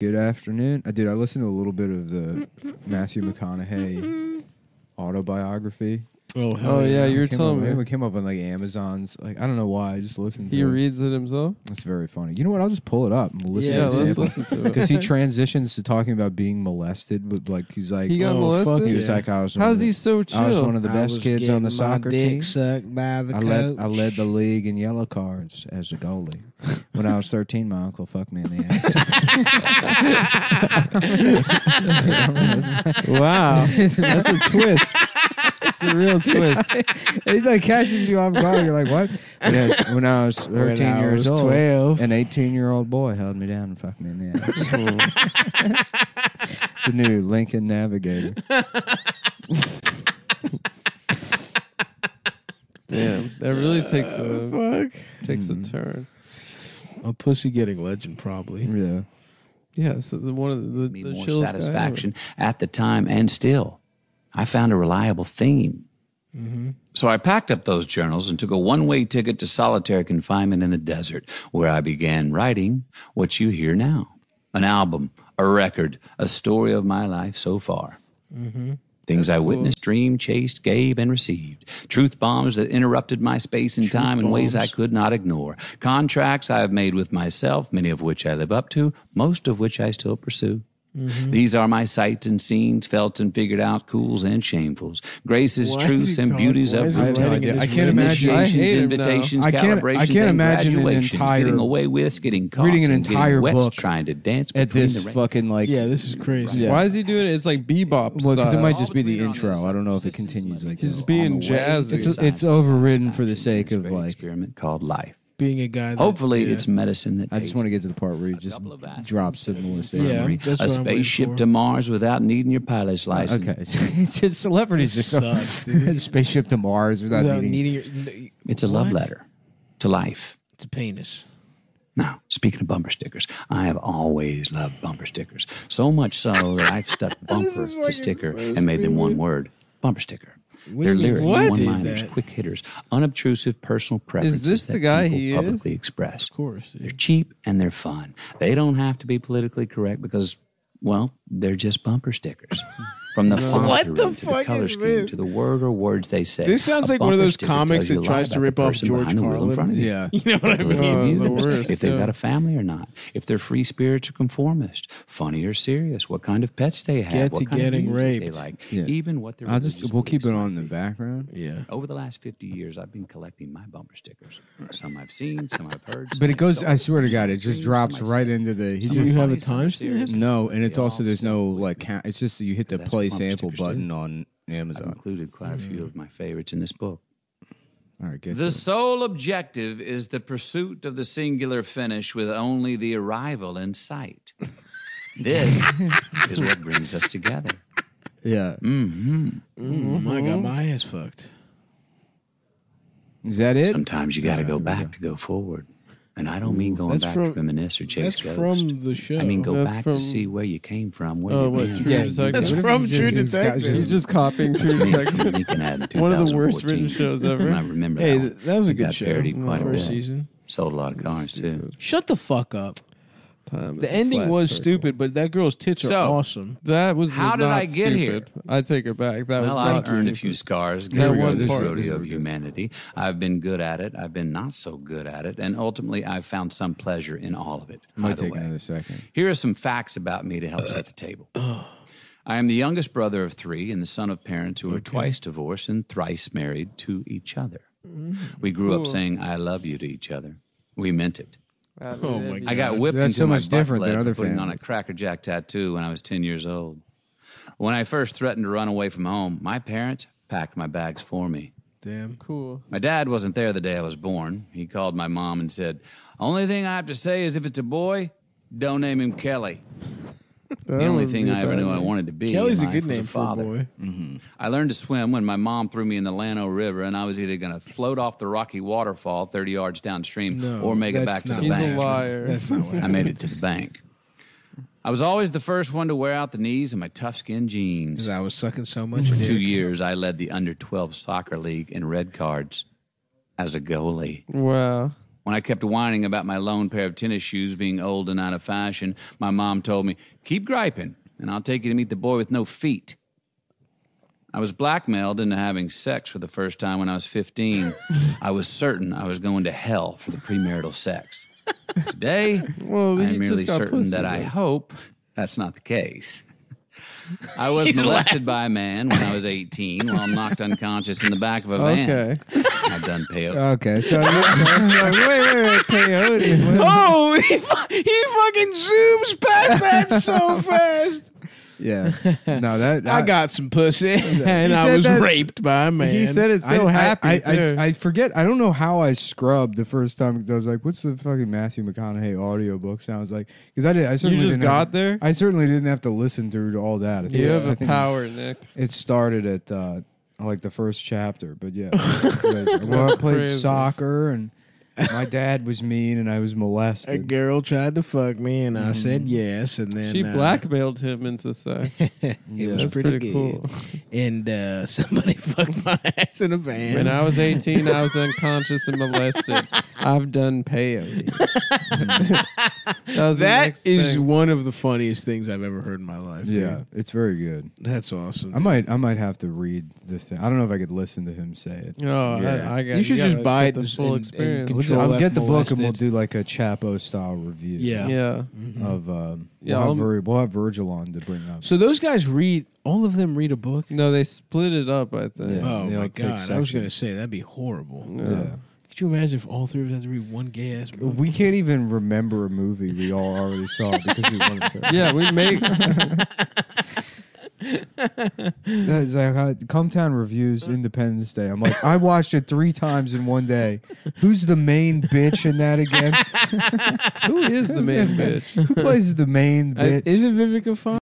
Good afternoon. Uh, I did. I listened to a little bit of the Matthew McConaughey autobiography. Oh, hell Oh yeah, you were Came telling up, me. we came up on like Amazon's. Like I don't know why. I just listened. He to it. reads it himself. It's very funny. You know what? I'll just pull it up and listen. Yeah, to let's it. listen to it. Because he transitions to talking about being molested, but like he's like He got Oh, molested. fuck he was yeah. like I was. one How's of the- he so chill? I was one of the I best was kids on the my soccer dick team. sucked by the I coach. led I led the league in yellow cards as a goalie. when I was 13, my uncle fucked me in the ass. wow, that's a twist. It's a real twist. he like catches you off guard. You're like, what? Yes, when I was 13 When I years was old, 12. an 18 year old boy held me down and fucked me in the ass. the new Lincoln Navigator. Damn, that really takes a Fuck. takes Mm. a turn. A pussy getting legend, probably. Yeah. Yeah, so the, one of the, me the more chillest guy satisfaction at the time and still. I found a reliable theme. So I packed up those journals and took a one way ticket to solitary confinement in the desert, where I began writing what you hear now an album, a record, a story of my life so far. Things I witnessed, dreamed, chased, gave, and received. Truth bombs that interrupted my space and time in ways I could not ignore. Contracts I have made with myself, many of which I live up to, most of which I still pursue. Mm-hmm. These are my sights and scenes, felt and figured out, cools and shamefuls, graces, Why truths, and beauties of is he routine. in I can't imagine- I hate Initiations, him now. invitations, I can't- I calibrations, can't and imagine an graduations, entire- getting away with, getting caught, reading an getting entire wet, book trying to dance At this the fucking like. Yeah, this is crazy. Yeah. Why is he doing it? It's like bebop Well, because it might just be the intro. I don't know if it continues like He's being on the way jazzy. It's- it's overridden for the sake of, like- experiment called life. Being a guy. That, Hopefully, yeah. it's medicine that I just want to get to the part where he just couple of aspects drops the of. Yeah. a what I'm waiting spaceship to Mars without needing your pilot's uh, license. Okay, it's just celebrities This just go sucks, dude. spaceship to Mars without, Without needing. needing your. It's a love letter to life. It's a penis. Now, speaking of bumper stickers, I have always loved bumper stickers. So much so that I've stuck bumper to sticker and made them one word bumper sticker. They're lyrics, what? one Did liners, quick hitters, unobtrusive personal preferences this the that guy people he is? publicly express. Of course. They're cheap and they're fun. They don't have to be politically correct because, well, they're just bumper stickers. From the font What to the to the fuck color is scheme this? to the word or words they say. This sounds A like one of those comics that tries to rip off George Carlin. front of you. Yeah. You know what I mean? you the worst, if they've yeah. got a family or not, if they're free spirits or conformist, funny or serious, what kind of pets they have, Get what to kind getting of raped. they like, Yeah. even what their I'll just we'll keep it on in the background. Yeah. Over the last 50 years, I've been collecting my bumper stickers. Some I've seen, some I've heard. some But it goes. I swear to God, it just drops right into the. Do you have a time? some are timestamp? serious. no, and it's also there's no like. it's just you hit the play what sample stickers do. button on I've Amazon. included quite a few of my favorites in this book. All right, get The to it. sole objective is the pursuit of the singular finish with only the arrival in sight. This is what brings us together. Yeah, Mm, I got my ass fucked. is that it? Sometimes you got to go back to go forward. And I don't mean going That's back from- to reminisce or chase That's ghosts. from the show. I mean, go That's back from- to see where you came from. Where Oh, you've what, been. True Yeah, Detective? That's What if from he's True just- he's got- Detective. He's just copying True Me and Detective. Lincoln had in One of the worst 2014. written shows ever. I remember Hey, that. th- one. that was a It good got show. parodied quite a First bit. season. Sold a lot of cars too. Shut the fuck up. Time The ending was circle. stupid, but that girl's tits are So- awesome. That was How did not I get here? stupid. I take it back. That was Well, not I've earned a stupid. few scars. There Given we go. this This is- rodeo this of humanity, I've been good at it. I've been not so good at it, and ultimately, I've found some pleasure in all of it. Might Either take way. another second. Here are some facts about me to help set the table. I am the youngest brother of three and the son of parents who were twice divorced and thrice married to each other. We grew up saying "I love you" to each other. We meant it. Oh my I got whipped That's into so my much butt different than other for putting on a families. Cracker Jack tattoo when I was 10 years old. When I first threatened to run away from home, my parents packed my bags for me. Damn. Cool. My dad wasn't there the day I was born. He called my mom and said, Only thing I have to say is if it's a boy, don't name him Kelly. The only oh, thing I ever knew I wanted to be. Kelly's a in life good was name for a father. boy. Mm-hmm. I learned to swim when my mom threw me in the Llano River, and I was either going to float off the rocky waterfall 30 yards downstream No, or make it that's back to not the He's bank. a liar. That's not what I made it to the bank. I was always the first one to wear out the knees in my tough skin jeans. Because I was sucking so much For dick. two years, I led the under 12 soccer league in red cards as a goalie. Wow. When I kept whining about my lone pair of tennis shoes being old and out of fashion, my mom told me, Keep griping, and I'll take you to meet the boy with no feet. I was blackmailed into having sex for the first time when I was 15. I was certain I was going to hell for the premarital sex. Today, Well, I'm merely certain that I hope that's not the case. I was molested by a man when I was 18 while knocked unconscious in the back of a van. Okay. I've done peyote. Okay, so wait, wait, wait, peyote. what- Oh, he, fu- he fucking zooms past that so fast. Yeah, no, that I got some pussy, and I said was that- raped by a man. He said it so I, happy. I, I, too. I, I forget. I don't know how I scrubbed the first time. 'cause I was like, "What's the fucking Matthew McConaughey audiobook sounds like?" Because I did. I you certainly just didn't got have, there. I certainly didn't have to listen to all that. I think You it's- have I a think power, Nick. It started at uh, like the first chapter, but yeah. Like, well, I played crazy. soccer, and my dad was mean, and I was molested. a girl tried to fuck me, and I said yes, and then She uh, blackmailed him into sex. it Yeah. was That's pretty, pretty cool. And uh, somebody fucked my ass in a van. When I was 18, I was unconscious and molested. I've done peyote. that was the that next is thing. one of the funniest things I've ever heard in my life. dude. Yeah, it's very good. that's awesome. I might, I might have to read the thing. I don't know if I could listen to him say it. Oh, Yeah. I, I got, You should gotta just buy get it the and- full and- experience. and We'll, Control I'll F get the book and we'll molested. do like a Chapo style review. Yeah. yeah. Of um, Yeah, we'll, I'll- have Vir- we'll have Virgil on to bring up. So those guys read all of them read a book. No, they split it up. I think. Yeah. oh they all my take god! I was gonna say that'd be horrible. Yeah. Could you imagine if all three of us had to read one gay ass book? we can't even remember a movie we all already saw because we wanted to. Yeah, we make. That's like uh, Cumtown reviews Independence Day. I'm like, I watched it three times in one day. Who's the main bitch in that again? Who is the main bitch? Who plays the main I- bitch? Is it Vivica Fox?